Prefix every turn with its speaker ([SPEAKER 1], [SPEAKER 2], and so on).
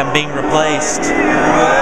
[SPEAKER 1] I'm being replaced.